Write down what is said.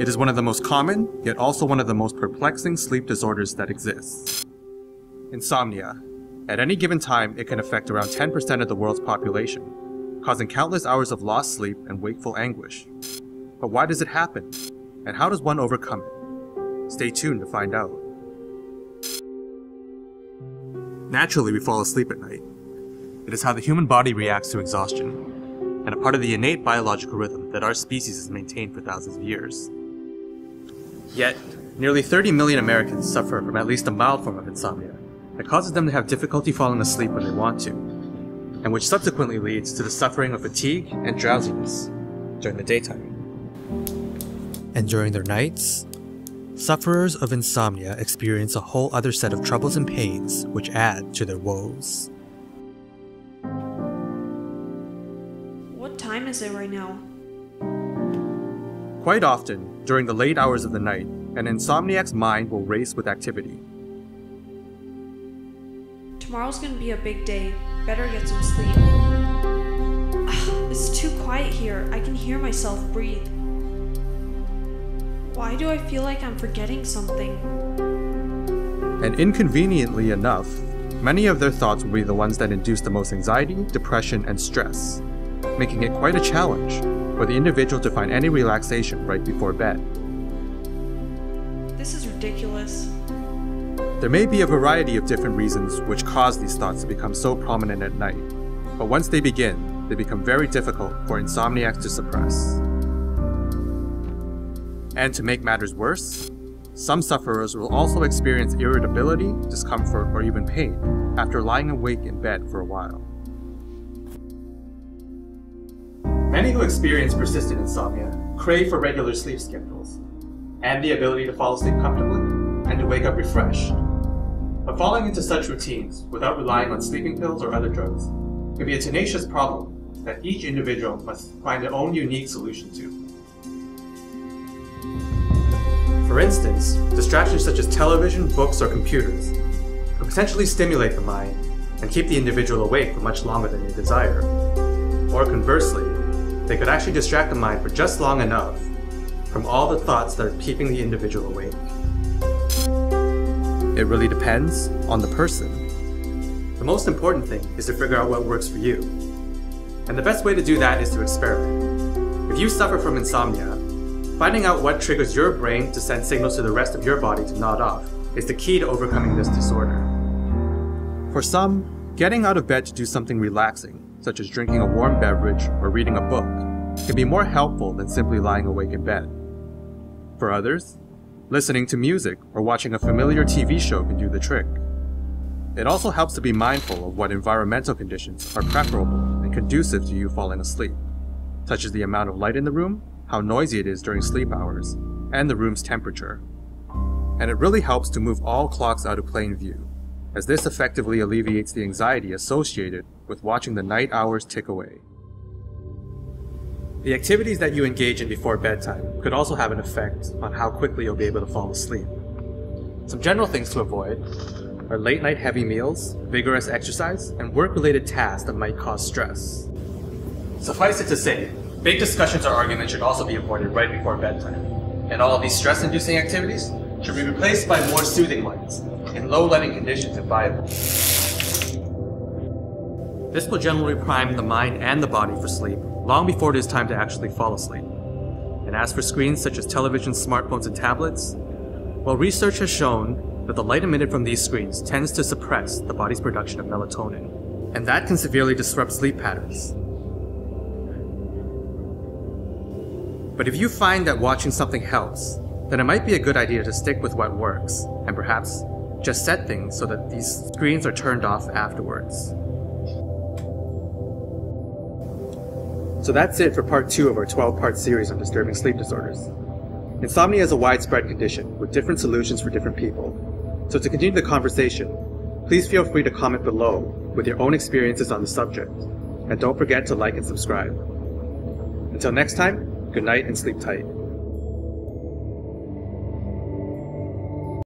It is one of the most common, yet also one of the most perplexing sleep disorders that exists. Insomnia. At any given time, it can affect around 10% of the world's population, causing countless hours of lost sleep and wakeful anguish. But why does it happen? And how does one overcome it? Stay tuned to find out. Naturally, we fall asleep at night. It is how the human body reacts to exhaustion, and a part of the innate biological rhythm that our species has maintained for thousands of years. Yet, nearly 30 million Americans suffer from at least a mild form of insomnia that causes them to have difficulty falling asleep when they want to, and which subsequently leads to the suffering of fatigue and drowsiness during the daytime. And during their nights, sufferers of insomnia experience a whole other set of troubles and pains which add to their woes. What time is it right now? Quite often, during the late hours of the night, an insomniac's mind will race with activity. Tomorrow's gonna be a big day. Better get some sleep. It's too quiet here. I can hear myself breathe. Why do I feel like I'm forgetting something? And inconveniently enough, many of their thoughts will be the ones that induce the most anxiety, depression, and stress, making it quite a challenge for the individual to find any relaxation right before bed. This is ridiculous. There may be a variety of different reasons which cause these thoughts to become so prominent at night, but once they begin, they become very difficult for insomniacs to suppress. And to make matters worse, some sufferers will also experience irritability, discomfort, or even pain after lying awake in bed for a while. Many who experience persistent insomnia crave for regular sleep schedules and the ability to fall asleep comfortably and to wake up refreshed. But falling into such routines without relying on sleeping pills or other drugs can be a tenacious problem that each individual must find their own unique solution to. For instance, distractions such as television, books, or computers can potentially stimulate the mind and keep the individual awake for much longer than they desire. Or conversely, they could actually distract the mind for just long enough from all the thoughts that are keeping the individual awake. It really depends on the person. The most important thing is to figure out what works for you. And the best way to do that is to experiment. If you suffer from insomnia, finding out what triggers your brain to send signals to the rest of your body to nod off is the key to overcoming this disorder. For some, getting out of bed to do something relaxing such as drinking a warm beverage or reading a book, can be more helpful than simply lying awake in bed. For others, listening to music or watching a familiar TV show can do the trick. It also helps to be mindful of what environmental conditions are preferable and conducive to you falling asleep, such as the amount of light in the room, how noisy it is during sleep hours, and the room's temperature. And it really helps to move all clocks out of plain view, as this effectively alleviates the anxiety associated with watching the night hours tick away. The activities that you engage in before bedtime could also have an effect on how quickly you'll be able to fall asleep. Some general things to avoid are late night heavy meals, vigorous exercise, and work related tasks that might cause stress. Suffice it to say, big discussions or arguments should also be avoided right before bedtime, and all of these stress inducing activities should be replaced by more soothing ones in low lighting conditions if viable. This will generally prime the mind and the body for sleep long before it is time to actually fall asleep. And as for screens such as televisions, smartphones, and tablets, well, research has shown that the light emitted from these screens tends to suppress the body's production of melatonin, and that can severely disrupt sleep patterns. But if you find that watching something helps, then it might be a good idea to stick with what works, and perhaps just set things so that these screens are turned off afterwards. So that's it for part 2 of our 12 part series on disturbing sleep disorders. Insomnia is a widespread condition with different solutions for different people. So to continue the conversation, please feel free to comment below with your own experiences on the subject. And don't forget to like and subscribe. Until next time, good night and sleep tight.